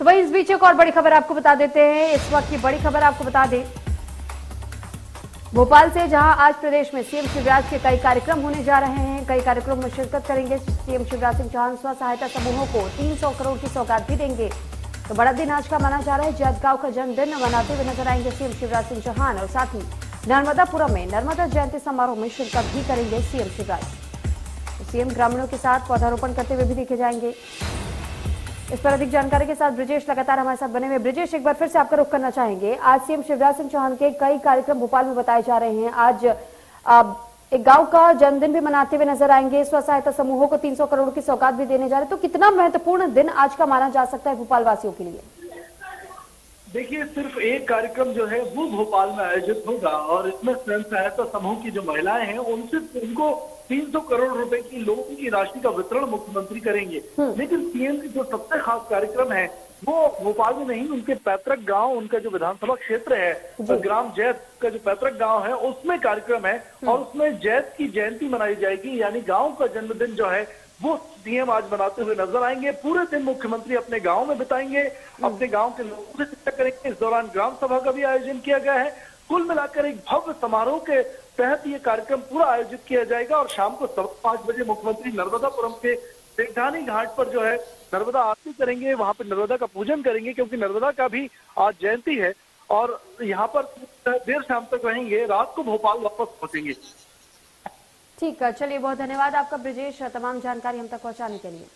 तो वही इस बीच एक और बड़ी खबर आपको बता देते हैं। इस वक्त की बड़ी खबर आपको बता दें। भोपाल से जहाँ आज प्रदेश में सीएम शिवराज के कई कार्यक्रम होने जा रहे हैं, कई कार्यक्रमों में शिरकत करेंगे। सीएम शिवराज सिंह चौहान स्व सहायता समूहों को 300 करोड़ की सौगात भी देंगे। तो बड़ा दिन आज का माना जा रहा है। जैतगांव का जन्मदिन मनाते हुए नज़र आएँगे सीएम शिवराज सिंह चौहान और साथ ही नर्मदापुरम में नर्मदा जयंती समारोह में शिरकत भी करेंगे सीएम शिवराज। सीएम ग्रामीणों के साथ पौधारोपण करते हुए भी देखे जाएँगे। इस पर अधिक जानकारी के साथ ब्रिजेश लगातार हमारे साथ बने हुए ब्रिजेश, एक बार फिर से आपका रुख करना चाहेंगे। आज सीएम शिवराज सिंह चौहान के कई कार्यक्रम भोपाल में बताए जा रहे हैं। आज एक गाँव का जन्मदिन भी मनाते हुए नज़र आएँगे। स्व सहायता समूहों को 300 करोड़ की सौगात भी देने जा रहे हैं। तो कितना महत्वपूर्ण दिन आज का माना जा सकता है भोपाल वासियों के लिए? देखिए सिर्फ़ एक कार्यक्रम जो है वो भोपाल में आयोजित होगा और इसमें स्वयं सहायता समूह की जो महिलाएँ हैं उनसे उनको 300 करोड़ रुपए की लोगों की राशि का वितरण मुख्यमंत्री करेंगे। लेकिन सीएम की जो सबसे खास कार्यक्रम है वो भोपाल में नहीं उनके पैतृक गाँव उनका जो विधानसभा क्षेत्र है तो ग्राम जैत का जो पैतृक गाँव है उसमें कार्यक्रम है और उसमें जैत की जयंती मनाई जाएगी यानी गाँव का जन्मदिन जो है वो सीएम आज मनाते हुए नज़र आएँगे। पूरे दिन मुख्यमंत्री अपने गाँव में बिताएँगे अपने गाँव के लोगों से चर्चा करेंगे। इस दौरान ग्राम सभा का भी आयोजन किया गया है। कुल मिलाकर एक भव्य समारोह के तहत ये कार्यक्रम पूरा आयोजित किया जाएगा और शाम को सवा पाँच बजे मुख्यमंत्री नर्मदापुरम के सेठानी घाट पर जो है नर्मदा आरती करेंगे। वहाँ पर नर्मदा का पूजन करेंगे क्योंकि नर्मदा का भी आज जयंती है। और यहाँ पर देर शाम तक रहेंगे रात को भोपाल वापस पहुँचेंगे। ठीक है। चलिए बहुत धन्यवाद आपका ब्रिजेश तमाम जानकारी हम तक पहुँचाने के लिए।